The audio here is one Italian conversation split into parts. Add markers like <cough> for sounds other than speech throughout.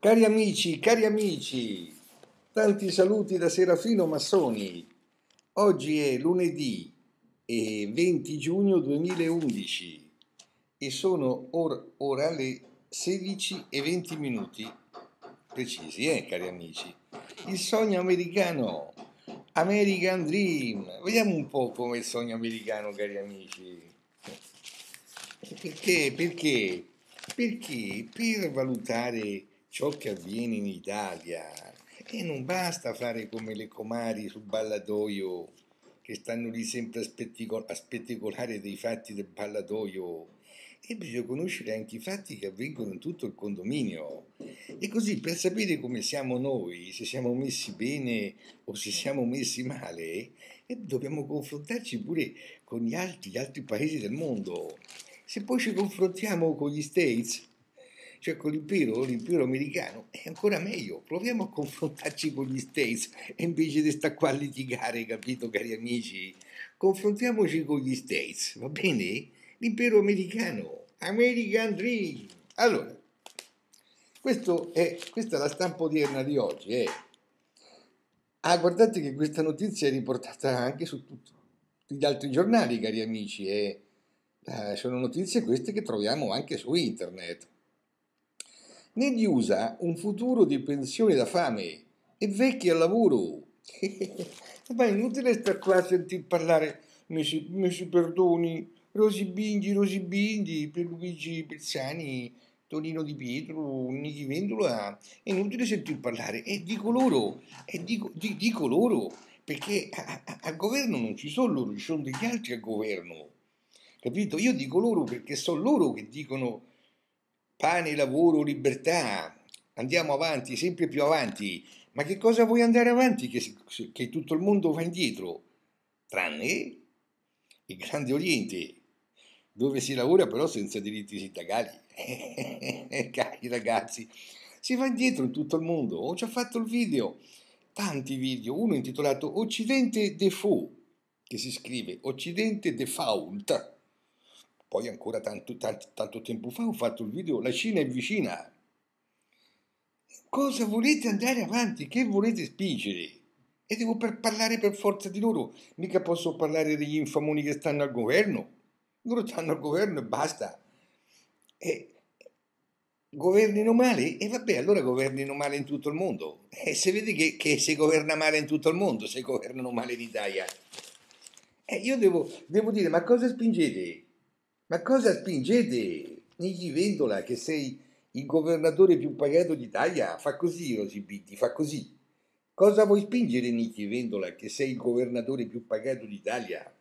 Cari amici, cari amici, tanti saluti da Serafino Massoni. Oggi è lunedì 20 giugno 2011 e sono or, ora le 16 e 20 minuti precisi, eh, cari amici. Il sogno americano, American Dream. Vediamo un po' come il sogno americano, cari amici. Perché? Perché? Perché per valutare ciò che avviene in Italia. E non basta fare come le comari sul ballatoio che stanno lì sempre a, spetticol- a spettacolare dei fatti del ballatoio. E bisogna conoscere anche i fatti che avvengono in tutto il condominio. E così per sapere come siamo noi, se siamo messi bene o se siamo messi male, dobbiamo confrontarci pure con gli altri, gli altri paesi del mondo. Se poi ci confrontiamo con gli States, cioè con l'impero, l'impero americano, è ancora meglio. Proviamo a confrontarci con gli States invece di stare qua a litigare, capito, cari amici? Confrontiamoci con gli States, va bene? L'impero americano, American Dream. Allora, è, questa è la stampa odierna di oggi. Eh. Ah, guardate che questa notizia è riportata anche su tutti gli altri giornali, cari amici. Eh. Eh, sono notizie queste che troviamo anche su internet. Negli USA un futuro di pensione da fame e vecchi al lavoro. <laughs> Ma è inutile stare qua a sentir parlare, mi si, mi si perdoni, Rosi Bindi, Rosi Bindi, Pierluigi Bersani, Tonino Di Pietro, Nichi Vendola. È inutile sentir parlare, e dico loro, e dico, di, dico loro, perché al governo non ci sono loro, ci sono degli altri al governo. Capito? Io dico loro perché sono loro che dicono pane, lavoro, libertà, andiamo avanti, sempre più avanti. Ma che cosa vuoi andare avanti che, che tutto il mondo va indietro? Tranne il Grande Oriente, dove si lavora però senza diritti sindacali. <laughs> Cari ragazzi, si va indietro in tutto il mondo. Ho già fatto il video, tanti video, uno intitolato Occidente Default, che si scrive Occidente Default poi ancora tanto, tanto, tanto tempo fa ho fatto il video La Cina è vicina. Cosa volete andare avanti? Che volete spingere? E devo per parlare per forza di loro. Mica posso parlare degli infamoni che stanno al governo. Loro stanno al governo e basta. E governino male? E vabbè, allora governino male in tutto il mondo. E se vedi che, che si governa male in tutto il mondo, se governano male in Italia. E io devo, devo dire, ma cosa spingete? Ma cosa spingete? Nigli Vendola, che sei il governatore più pagato d'Italia, fa così Rosy Bitti, fa così. Cosa vuoi spingere Nichi Vendola, che sei il governatore più pagato d'Italia?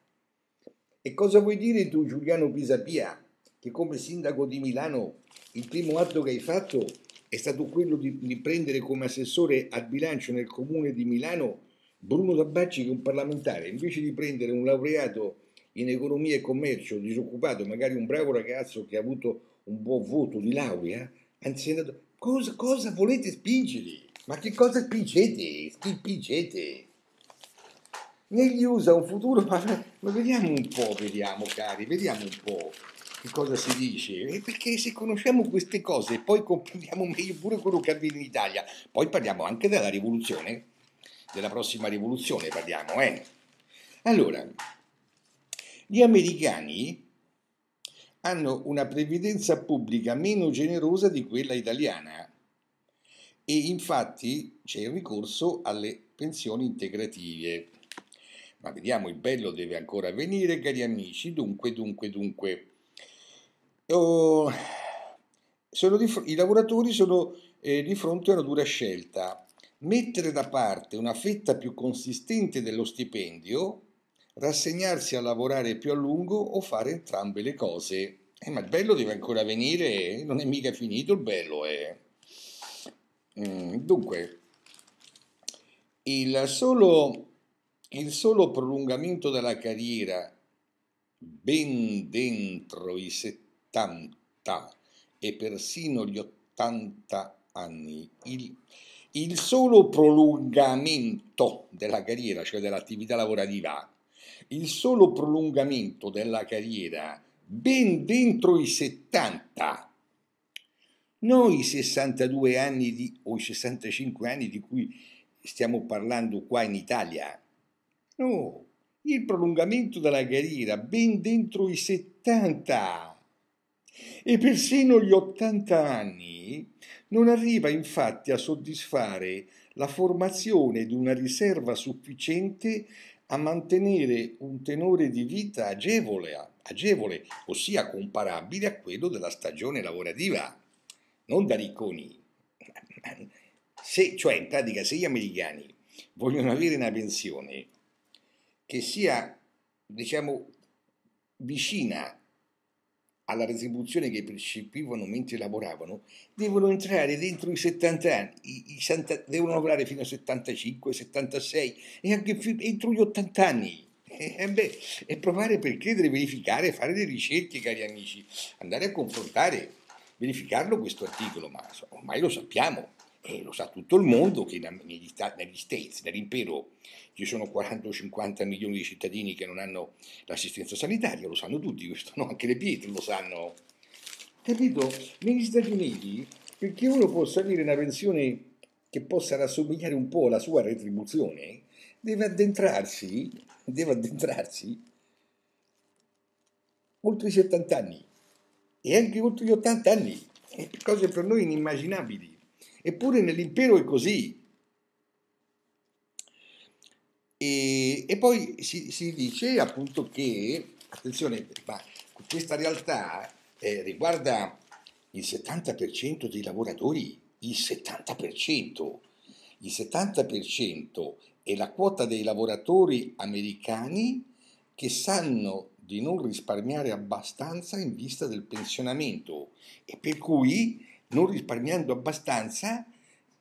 E cosa vuoi dire tu Giuliano Pisapia, che come sindaco di Milano il primo atto che hai fatto è stato quello di, di prendere come assessore al bilancio nel comune di Milano Bruno Tabacci che è un parlamentare, invece di prendere un laureato in economia e commercio, disoccupato, magari un bravo ragazzo che ha avuto un buon voto di laurea, anzi è andato, cosa, cosa volete spingere? Ma che cosa spingete? Spingete? Negli USA un futuro, ma, ma vediamo un po', vediamo cari, vediamo un po' che cosa si dice, perché se conosciamo queste cose poi comprendiamo meglio pure quello che avviene in Italia, poi parliamo anche della rivoluzione, della prossima rivoluzione parliamo, eh? Allora, gli americani hanno una previdenza pubblica meno generosa di quella italiana e infatti c'è il ricorso alle pensioni integrative. Ma vediamo, il bello deve ancora venire, cari amici. Dunque, dunque, dunque. Oh, di, I lavoratori sono eh, di fronte a una dura scelta. Mettere da parte una fetta più consistente dello stipendio rassegnarsi a lavorare più a lungo o fare entrambe le cose. Eh, ma il bello deve ancora venire, non è mica finito il bello. Eh. Dunque, il solo, il solo prolungamento della carriera ben dentro i 70 e persino gli 80 anni, il, il solo prolungamento della carriera, cioè dell'attività lavorativa, il solo prolungamento della carriera ben dentro i 70, Noi i 62 anni di, o i 65 anni di cui stiamo parlando qua in Italia. No, il prolungamento della carriera ben dentro i 70 e persino gli 80 anni non arriva infatti a soddisfare la formazione di una riserva sufficiente a mantenere un tenore di vita agevole, agevole, ossia comparabile a quello della stagione lavorativa, non da ricconi. Se, cioè, in pratica, se gli americani vogliono avere una pensione che sia, diciamo, vicina alla retribuzione che percepivano mentre lavoravano, devono entrare dentro i 70 anni, i, i 70, devono lavorare fino a 75, 76 e anche entro gli 80 anni. E, beh, e provare per credere, verificare, fare delle ricerche, cari amici, andare a confrontare, verificarlo questo articolo, ma ormai lo sappiamo, e lo sa tutto il mondo che negli, negli States, nell'impero, ci sono 40-50 milioni di cittadini che non hanno l'assistenza sanitaria, lo sanno tutti questo, no? anche le pietre lo sanno. Capito? Negli Stati Uniti, perché uno possa avere una pensione che possa rassomigliare un po' alla sua retribuzione, deve addentrarsi, deve addentrarsi oltre i 70 anni e anche oltre gli 80 anni, cose per noi inimmaginabili. Eppure nell'impero è così. E, e poi si, si, dice appunto che, attenzione, questa realtà eh, riguarda il 70% dei lavoratori, il 70%, il 70% è la quota dei lavoratori americani che sanno di non risparmiare abbastanza in vista del pensionamento e per cui non risparmiando abbastanza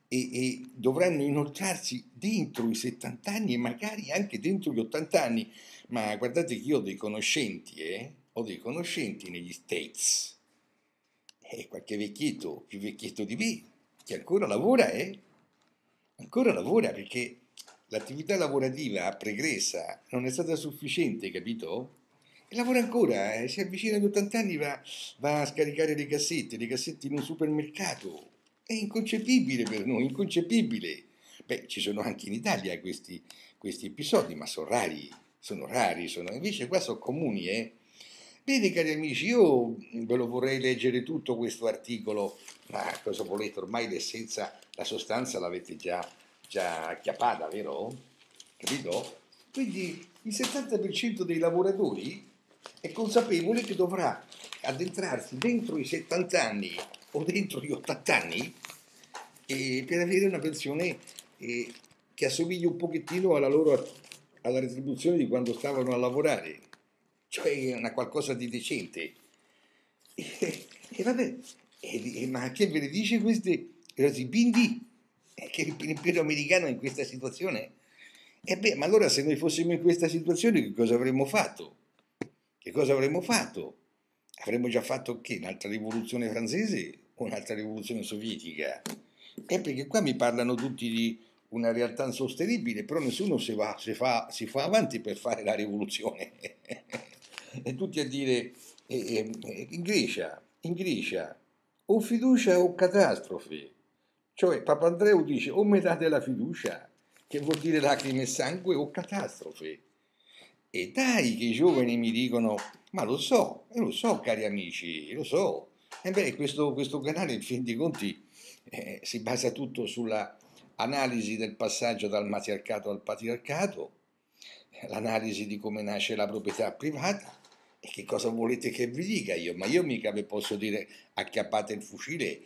e, e, dovranno inoltrarsi dentro i 70 anni e magari anche dentro gli 80 anni. Ma guardate che io ho dei conoscenti, eh? ho dei conoscenti negli States, e eh, qualche vecchietto, più vecchietto di me, che ancora lavora, eh? ancora lavora perché l'attività lavorativa pregressa non è stata sufficiente, capito? Lavora ancora, eh? si avvicina agli 80 anni, va, va a scaricare le cassette, le cassette in un supermercato. È inconcepibile per noi, inconcepibile. Beh, ci sono anche in Italia questi, questi episodi, ma sono rari, sono rari, sono... invece qua sono comuni, eh. Bene cari amici, io ve lo vorrei leggere tutto questo articolo, ma cosa volete, ormai l'essenza, la sostanza l'avete già, già acchiappata, vero? Capito? Quindi il 70% dei lavoratori è consapevole che dovrà addentrarsi dentro i 70 anni o dentro gli 80 anni eh, per avere una pensione eh, che assomigli un pochettino alla loro alla retribuzione di quando stavano a lavorare, cioè una qualcosa di decente. E, <laughs> e vabbè, e, ma che ve ne dice queste Bindi? Che l'impero americano è in questa situazione? E beh, ma allora se noi fossimo in questa situazione che cosa avremmo fatto? Che cosa avremmo fatto? Avremmo già fatto che un'altra rivoluzione francese o un'altra rivoluzione sovietica? È perché qua mi parlano tutti di una realtà insostenibile, però nessuno si, va, si, fa, si fa avanti per fare la rivoluzione. <laughs> e tutti a dire eh, eh, in Grecia, in Grecia, o fiducia o catastrofe. Cioè Papandreou dice o metà della fiducia, che vuol dire lacrime e sangue, o catastrofe. E dai che i giovani mi dicono, ma lo so, lo so cari amici, lo so. E beh, questo, questo canale in fin dei conti eh, si basa tutto sulla analisi del passaggio dal matriarcato al patriarcato, l'analisi di come nasce la proprietà privata. E che cosa volete che vi dica io? Ma io mica vi posso dire acchiappate il fucile,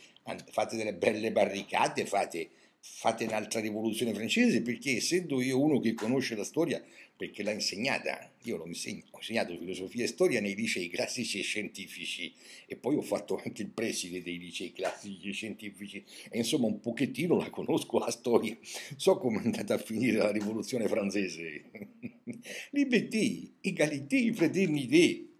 fate delle belle barricate, fate, fate un'altra rivoluzione francese, perché essendo io uno che conosce la storia, perché l'ha insegnata. Io l'ho insegno, ho insegnato filosofia e storia nei licei classici e scientifici e poi ho fatto anche il preside dei licei classici e scientifici e insomma un pochettino la conosco la storia. So come è andata a finire la rivoluzione francese. <laughs> Liberté, égalité, fraternité.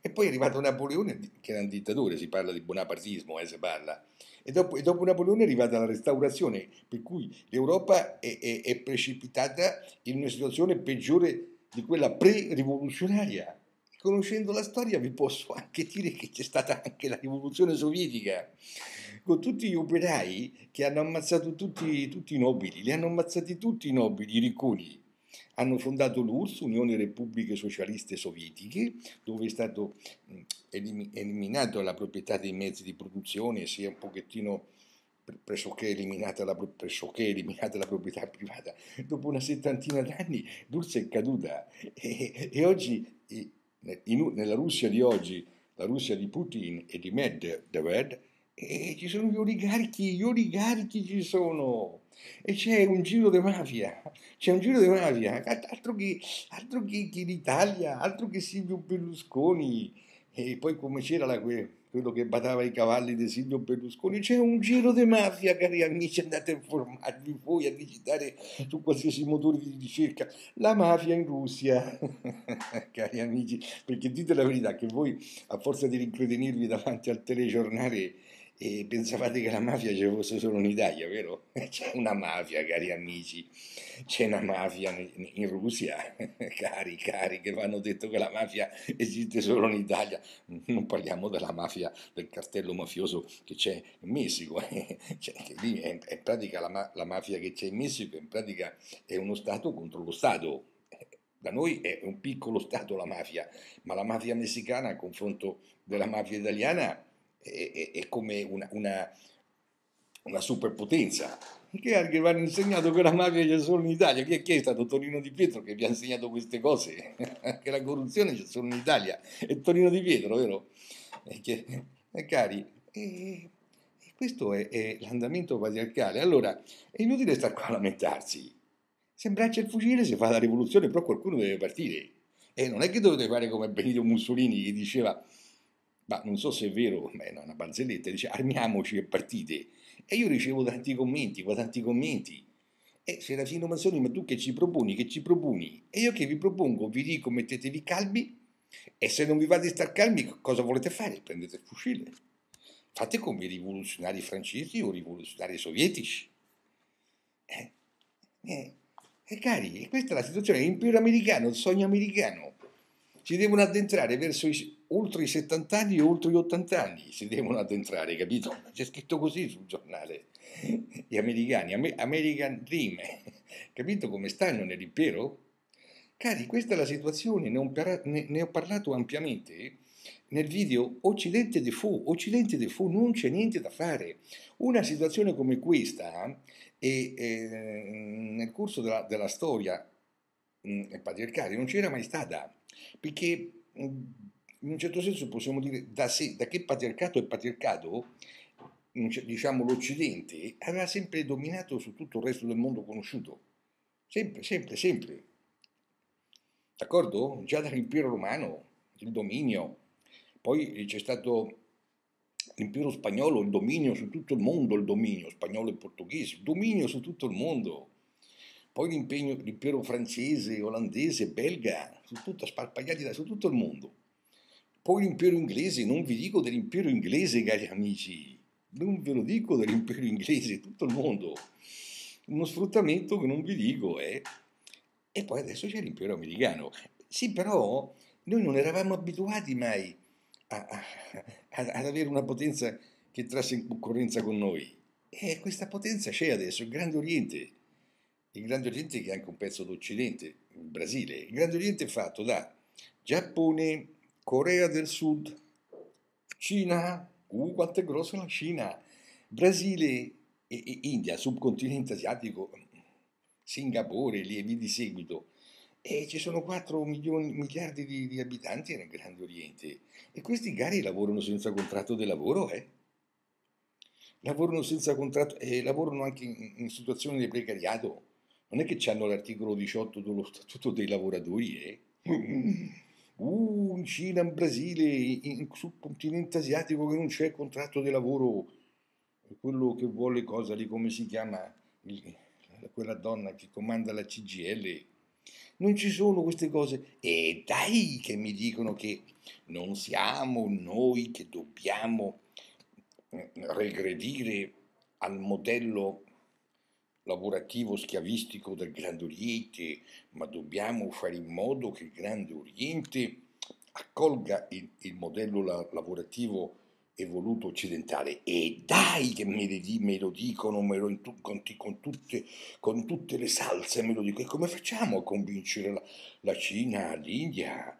E poi è arrivato Napoleone, che era un dittatore, si parla di bonapartismo, eh, si parla e dopo, e dopo, Napoleone è arrivata la restaurazione, per cui l'Europa è, è, è precipitata in una situazione peggiore di quella pre-rivoluzionaria. conoscendo la storia vi posso anche dire che c'è stata anche la rivoluzione sovietica con tutti gli operai che hanno ammazzato tutti, tutti i nobili, li hanno ammazzati tutti i nobili, i ricconi. Hanno fondato l'URSS, Unione Repubbliche Socialiste Sovietiche, dove è stato eliminato la proprietà dei mezzi di produzione, si è un pochettino pressoché eliminata, la, pressoché eliminata la proprietà privata. Dopo una settantina d'anni l'URSS è caduta e, e oggi, in, nella Russia di oggi, la Russia di Putin e di Medvedev, e ci sono gli oligarchi, gli oligarchi ci sono. E c'è un giro di mafia, c'è un giro di mafia, altro che, altro che, che l'Italia, altro che Silvio Berlusconi. E poi come c'era la, quello che badava i cavalli di Silvio Berlusconi, c'è un giro di mafia, cari amici, andate a informarvi voi, a digitare su qualsiasi motore di ricerca, la mafia in Russia, <laughs> cari amici, perché dite la verità che voi a forza di rincredenirvi davanti al telegiornale e pensavate che la mafia ci fosse solo in Italia, vero? <laughs> C'è una mafia, cari amici, c'è una mafia in Russia, <laughs> cari, cari, che vi hanno detto che la mafia esiste solo in Italia. Non parliamo della mafia, del cartello mafioso che c'è in Messico, <laughs> cioè, che lì è, in pratica la, la mafia che c'è in Messico, in pratica è uno Stato contro lo Stato, da noi è un piccolo Stato la mafia, ma la mafia messicana a confronto della mafia italiana è, è come una, una, una superpotenza che anche hanno insegnato che la mafia c'è solo in Italia. Chi è, chi è stato Tonino Di Pietro che vi ha insegnato queste cose? <laughs> che la corruzione c'è solo in Italia. È Tonino Di Pietro, vero? E che, eh, cari, e, e questo è, è, l'andamento patriarcale. Allora, è inutile stare qua a lamentarsi. Se imbraccia il fucile si fa la rivoluzione, però qualcuno deve partire. E non è che dovete fare come Benito Mussolini che diceva ma non so se è vero, ma è una barzelletta, dice armiamoci e partite. E io ricevo tanti commenti, qua tanti commenti. E Serafino Mazzoni, ma tu che ci proponi, che ci proponi? E io che vi propongo, vi dico mettetevi calmi e se non vi va di star calmi cosa volete fare? Prendete il fucile. Fate come i rivoluzionari francesi o i rivoluzionari sovietici. Eh, eh, eh, cari, questa è la situazione, l'impero americano, il sogno americano. Si devono addentrare verso i oltre i 70 anni e oltre gli 80 anni si devono addentrare, capito? C'è scritto così sul giornale. Gli americani, American Dream, capito come stanno nell'impero? Cari, questa è la situazione, ne ho, parlato ampiamente nel video Occidente de Fu, Occidente de Fu, non c'è niente da fare. Una situazione come questa, e, e nel corso della, della storia mh, patriarcale non c'era mai stata, perché mh, in un certo senso possiamo dire da, sé, da che patriarcato è patriarcato, diciamo l'Occidente, aveva sempre dominato su tutto il resto del mondo conosciuto. Sempre, sempre, sempre. D'accordo? Già dall'impero romano, il dominio, poi c'è stato l'impero spagnolo, il dominio su tutto il mondo, il dominio spagnolo e portoghese, il dominio su tutto il mondo. Poi l'impero francese, olandese, belga, su tutto, sparpagliati su tutto il mondo. Poi l'impero inglese, non vi dico dell'impero inglese, cari amici, non ve lo dico dell'impero inglese, tutto il mondo. Uno sfruttamento che non vi dico. Eh. E poi adesso c'è l'impero americano. Sì, però noi non eravamo abituati mai a, a, ad avere una potenza che entrasse in concorrenza con noi. E questa potenza c'è adesso, il Grande Oriente. Il Grande Oriente che è anche un pezzo d'Occidente, il Brasile. Il Grande Oriente è fatto da Giappone, Corea del Sud, Cina, uh, quanto è grossa la Cina, Brasile e, e India, subcontinente asiatico, Singapore, lì e via di seguito. E ci sono 4 milioni, miliardi di, di, abitanti nel Grande Oriente e questi cari lavorano senza contratto di lavoro, eh? Lavorano senza contratto e lavorano anche in, in situazioni di precariato. Non è che hanno l'articolo 18 dello Statuto dei lavoratori, eh? <laughs> uh, in Cina, in Brasile, in, sul continente asiatico che non c'è contratto di lavoro, quello che vuole cosa lì, come si chiama, il, quella donna che comanda la CGL, non ci sono queste cose. E dai che mi dicono che non siamo noi che dobbiamo eh, regredire al modello lavorativo schiavistico del Grande Oriente, ma dobbiamo fare in modo che il Grande Oriente accolga il, il modello la, lavorativo evoluto occidentale. E dai che me, le, me lo dicono me lo, con, con, tutte, con, tutte, le salse me lo dicono e come facciamo a convincere la, la Cina, l'India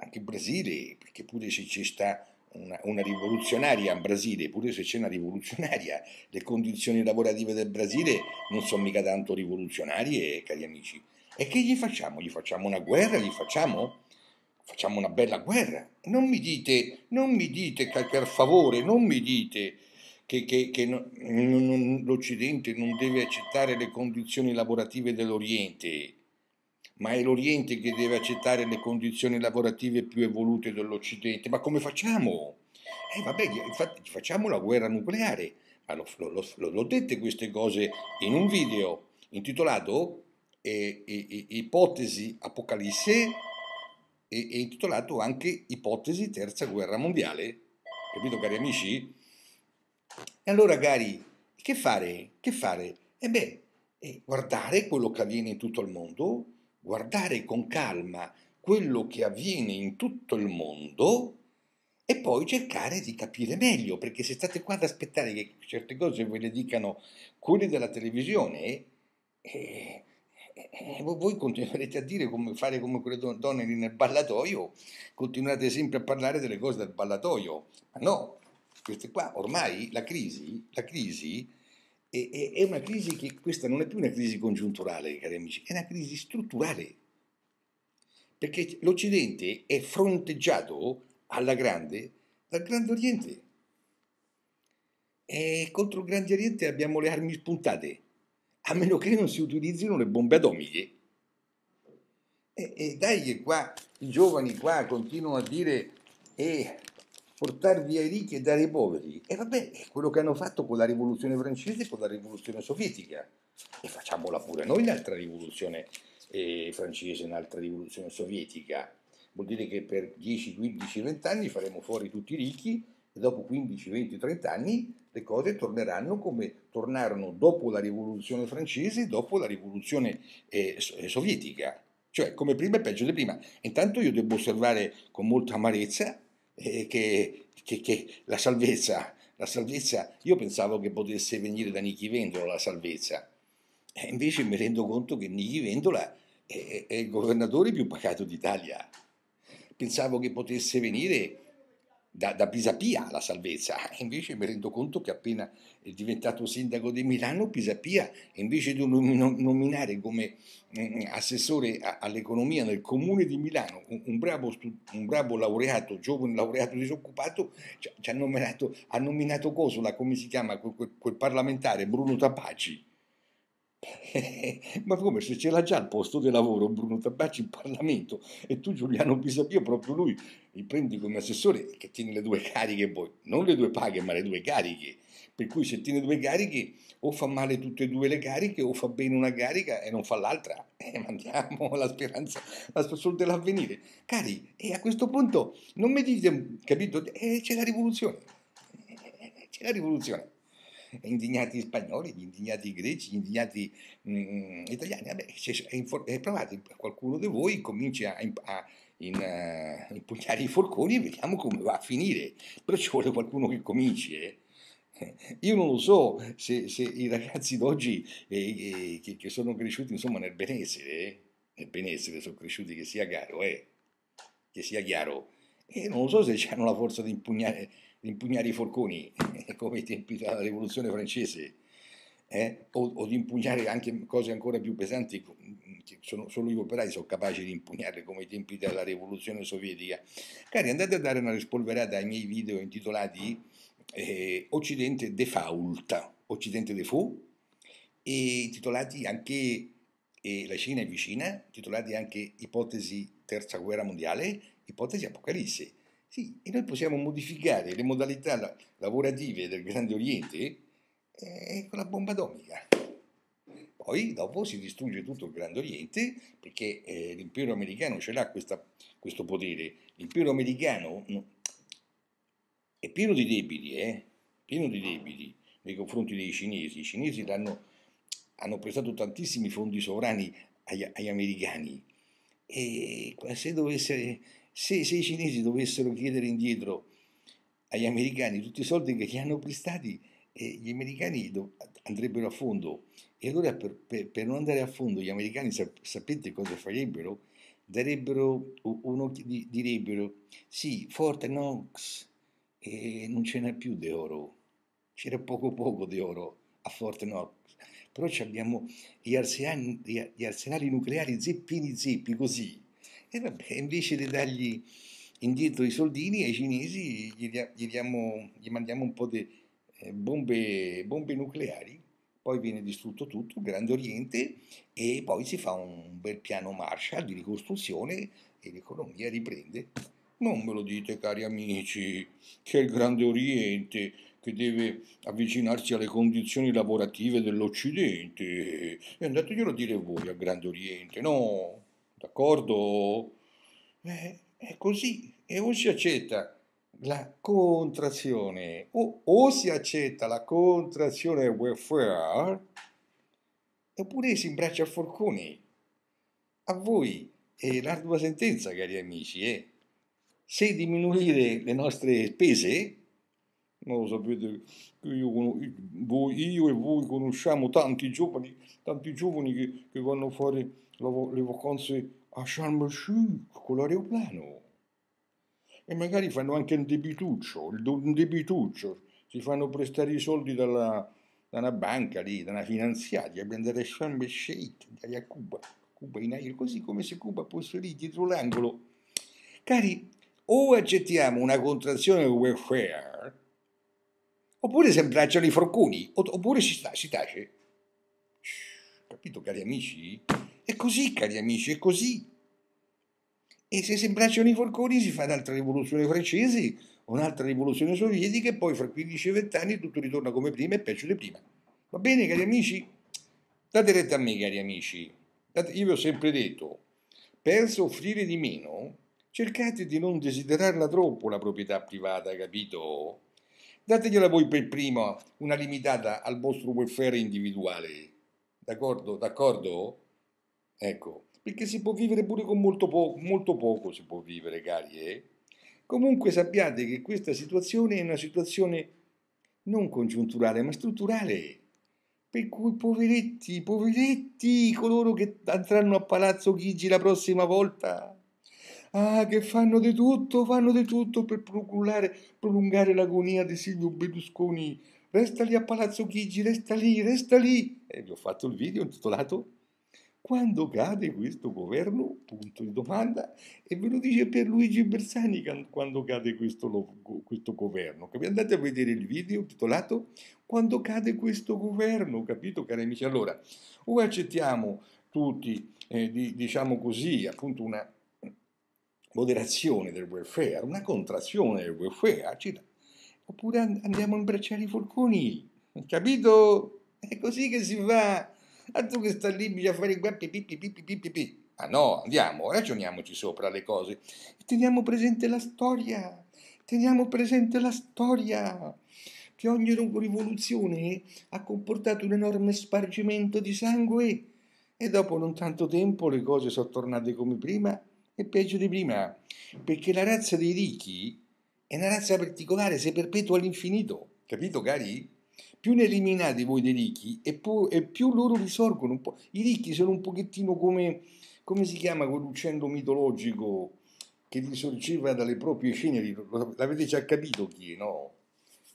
anche il Brasile? Perché pure se ci sta una, una, rivoluzionaria in Brasile, pure se c'è una rivoluzionaria, le condizioni lavorative del Brasile non sono mica tanto rivoluzionarie, cari amici. E che gli facciamo? Gli facciamo una guerra? Gli facciamo? Facciamo una bella guerra. Non mi dite, non mi dite, per favore, non mi dite che, che, che no, non, l'Occidente non deve accettare le condizioni lavorative dell'Oriente, ma è l'Oriente che deve accettare le condizioni lavorative più evolute dell'Occidente. Ma come facciamo? Eh vabbè, infatti facciamo la guerra nucleare. Ma l'ho, l'ho, l'ho dette queste cose in un video intitolato eh, eh, Ipotesi Apocalisse e, e intitolato anche Ipotesi Terza Guerra Mondiale. Capito cari amici? E allora cari, che fare? Che fare? E beh, eh, guardare quello che avviene in tutto il mondo, guardare con calma quello che avviene in tutto il mondo e poi cercare di capire meglio, perché se state qua ad aspettare che certe cose ve le dicano quelli della televisione, eh, eh, voi continuerete a dire come fare come quelle donne nel ballatoio, continuate sempre a parlare delle cose del ballatoio, ma no, queste qua ormai la crisi, la crisi è, è, è, una crisi che questa non è più una crisi congiunturale, cari amici, è una crisi strutturale. Perché l'Occidente è fronteggiato alla grande dal Grande Oriente. E contro il Grande Oriente abbiamo le armi spuntate, a meno che non si utilizzino le bombe atomiche. E, e dai che qua i giovani qua continuano a dire eh, portare via i ricchi e dare ai poveri. E vabbè, è quello che hanno fatto con la rivoluzione francese e con la rivoluzione sovietica. E facciamola pure noi un'altra rivoluzione eh, francese, un'altra rivoluzione sovietica. Vuol dire che per 10, 15, 20 anni faremo fuori tutti i ricchi e dopo 15, 20, 30 anni le cose torneranno come tornarono dopo la rivoluzione francese e dopo la rivoluzione eh, eh sovietica. Cioè, come prima e peggio di prima. Intanto io devo osservare con molta amarezza eh, che, che, che, la salvezza, la salvezza, io pensavo che potesse venire da Nichi Vendola la salvezza, e invece mi rendo conto che Nichi Vendola è, è il governatore più pagato d'Italia. Pensavo che potesse venire da, da Pisapia la salvezza, <laughs> invece mi rendo conto che appena è diventato sindaco di Milano, Pisapia, invece di nominare come mm, assessore all'economia nel comune di Milano un, un, bravo, un bravo, laureato, giovane laureato disoccupato, ci ha nominato, ha nominato Cosola, come si chiama quel, quel parlamentare, Bruno Tapaci <laughs> Ma come se ce l'ha già il posto di lavoro Bruno Tabacci in Parlamento e tu Giuliano Pisapia, proprio lui, li prendi come assessore che tiene le due cariche poi, non le due paghe ma le due cariche, per cui se tiene due cariche o fa male tutte e due le cariche o fa bene una carica e non fa l'altra. <laughs> E mandiamo la speranza, la speranza dell'avvenire. Cari, e a questo punto non mi dite, capito, eh, c'è la rivoluzione, c'è la rivoluzione <laughs> indignati spagnoli, gli indignati greci, gli indignati mh, mm, italiani. Vabbè, eh, provate, qualcuno di voi cominci a, a in, uh, impugnare i forconi e vediamo come va a finire. Però ci vuole qualcuno che cominci. Eh. <laughs> Io non lo so se, se i ragazzi d'oggi eh, eh, che, che, sono cresciuti insomma, nel benessere, eh, nel benessere sono cresciuti che sia chiaro, che sia chiaro, e non lo so se hanno la forza di impugnare impugnare i forconi, <laughs> come ai tempi della rivoluzione francese, eh? o, o, di impugnare anche cose ancora più pesanti, che sono, solo gli operai sono capaci di impugnarle come ai tempi della rivoluzione sovietica. Cari, andate a dare una rispolverata ai miei video intitolati eh, Occidente default, Occidente default, e intitolati anche eh, La Cina è vicina, titolati anche Ipotesi Terza Guerra Mondiale, Ipotesi Apocalisse. Sì, e noi possiamo modificare le modalità lavorative del Grande Oriente eh, con la bomba atomica. Poi dopo si distrugge tutto il Grande Oriente perché eh, l'impero americano ce l'ha questa, questo potere. L'impero americano no, è pieno di debiti, eh? pieno di debiti nei confronti dei cinesi. I cinesi hanno prestato tantissimi fondi sovrani agli, agli americani e se dovesse se, se i cinesi dovessero chiedere indietro agli americani tutti i soldi che gli hanno prestati, eh, gli americani do, andrebbero a fondo. E allora per, per, per, non andare a fondo gli americani sap, sapete cosa farebbero? Darebbero uno, direbbero sì, Fort Knox eh, non ce n'è più di oro, c'era poco poco di oro a Fort Knox, però abbiamo gli arsenali, gli arsenali nucleari zeppini zeppi così. E vabbè, invece di dargli indietro i soldini ai cinesi gli, gli, diamo, gli mandiamo un po' di eh, bombe, bombe, nucleari, poi viene distrutto tutto, il Grande Oriente, e poi si fa un bel piano Marshall di ricostruzione e l'economia riprende. Non me lo dite, cari amici, che è il Grande Oriente che deve avvicinarsi alle condizioni lavorative dell'Occidente. E andateglielo a dire voi al Grande Oriente, no? D'accordo? Eh, è così. E o si accetta la contrazione, o, o si accetta la contrazione welfare, oppure si imbraccia a forconi. A voi è l'ardua sentenza, cari amici, eh? se diminuire le nostre spese, non lo sapete, io, io, e voi conosciamo tanti giovani, tanti giovani che, che vanno a fare le vacanze a Sharm el con l'aeroplano e magari fanno anche un debituccio, un debituccio, si fanno prestare i soldi dalla, da una banca lì, da una finanziaria, per andare a Sharm el Sheikh, andare a Cuba, Cuba in aereo, così come se Cuba fosse lì dietro l'angolo. Cari, o accettiamo una contrazione welfare, oppure si i forcuni, oppure si, sta, si tace. Capito, cari amici? È così, cari amici, è così. E se abbracciano i forconi si fa un'altra rivoluzione francese, un'altra rivoluzione sovietica e poi fra 15 e 20 anni tutto ritorna come prima e peggio di prima. Va bene, cari amici? Date retta a me, cari amici. Io vi ho sempre detto, per soffrire di meno, cercate di non desiderarla troppo la proprietà privata, capito? Dategliela voi per prima una limitata al vostro welfare individuale. D'accordo? D'accordo? Ecco, perché si può vivere pure con molto, po- molto poco, si può vivere, cari, eh? Comunque sappiate che questa situazione è una situazione non congiunturale, ma strutturale. Per cui poveretti, poveretti, coloro che andranno a Palazzo Chigi la prossima volta, ah, che fanno di tutto, fanno di tutto per prolungare, l'agonia di Silvio Berlusconi. Resta lì a Palazzo Chigi, resta lì, resta lì. E vi ho fatto il video intitolato quando cade questo governo? Punto di domanda. E ve lo dice per Luigi Bersani quando cade questo, questo governo. Andate a vedere il video titolato Quando cade questo governo, capito cari amici? Allora, o accettiamo tutti, eh, di, diciamo così, appunto una moderazione del welfare, una contrazione del welfare, oppure andiamo a imbracciare i forconi, capito? È così che si fa a tu che sta lì bisogna fare qua pipì pipì pipì pipì. Ah no, andiamo, ragioniamoci sopra le cose. Teniamo presente la storia, teniamo presente la storia, che ogni rivoluzione ha comportato un enorme spargimento di sangue e dopo non tanto tempo le cose sono tornate come prima e peggio di prima, perché la razza dei ricchi è una razza particolare, si perpetua all'infinito, capito cari? Più ne eliminate voi dei ricchi e, po- e più loro risorgono. I ricchi sono un pochettino come, come si chiama quell'uccello mitologico che risorgeva dalle proprie ceneri, l'avete già capito chi è, no?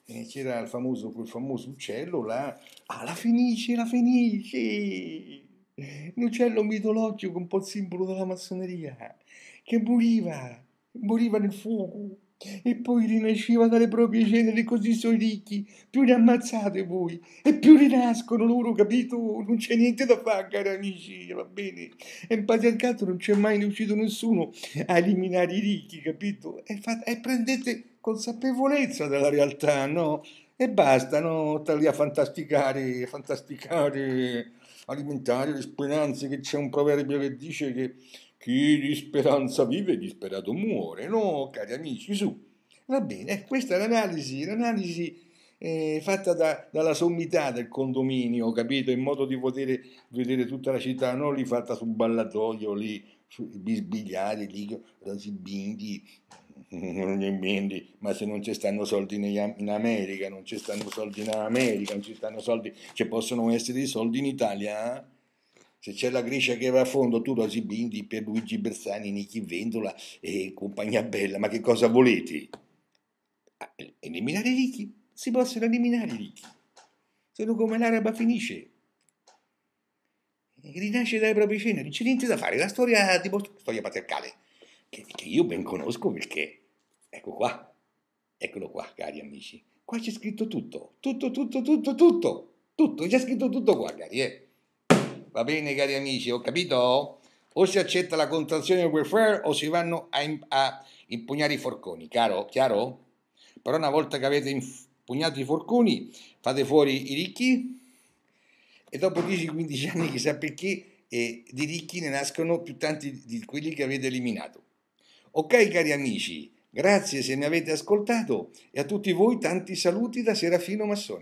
Eh, c'era il famoso, quel famoso uccello là, ah la fenice, la fenice, un uccello mitologico, un po' il simbolo della massoneria, che moriva, moriva nel fuoco, e poi rinasceva dalle proprie ceneri così sono ricchi, più ne ammazzate voi e più rinascono loro, capito? Non c'è niente da fare, cari amici, va bene? E in patriarcato non c'è mai riuscito nessuno a eliminare i ricchi, capito? E, fate, e prendete consapevolezza della realtà, no? E basta, no? Sta lì a fantasticare, a fantasticare, alimentare le speranze, che c'è un proverbio che dice che chi di speranza vive, disperato muore. No, cari amici, su. Va bene, questa è l'analisi, l'analisi eh, fatta da, dalla sommità del condominio, capito? In modo di poter vedere tutta la città, non lì fatta sul ballatoio, lì bisbigliare lì, Rosy Bindi, Bindi, ma se non ci stanno soldi in America, non ci stanno soldi in America, non ci stanno soldi, ci possono essere i soldi in Italia, eh? Se c'è la Grecia che va a fondo, tu Rosy Bindi, per Luigi Bersani, Nichi Vendola e compagnia bella, ma che cosa volete? Ah, eliminare i ricchi? Si possono eliminare i ricchi. Sono come l'araba finisce. Rinasce dai propri ceneri, c'è niente da fare, la storia, tipo, storia patriarcale, che, che io ben conosco perché, ecco qua, eccolo qua, cari amici, qua c'è scritto tutto, tutto, tutto, tutto, tutto, tutto, c'è scritto tutto qua, cari, eh. Va bene, cari amici, ho capito? O si accetta la contrazione del welfare o si vanno a, a impugnare i forconi, chiaro? chiaro? Però una volta che avete impugnato i forconi, fate fuori i ricchi e dopo 10-15 anni, chissà perché, eh, di ricchi ne nascono più tanti di quelli che avete eliminato. Ok, cari amici, grazie se mi avete ascoltato e a tutti voi tanti saluti da Serafino Massoni.